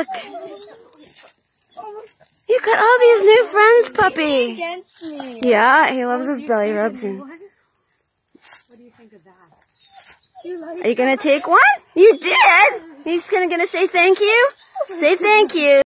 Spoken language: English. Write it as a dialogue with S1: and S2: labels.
S1: Look. You got all these new friends, puppy. Yeah, he loves his belly rubs. And... Are you gonna take one? You did. He's gonna gonna say thank you. Say thank you.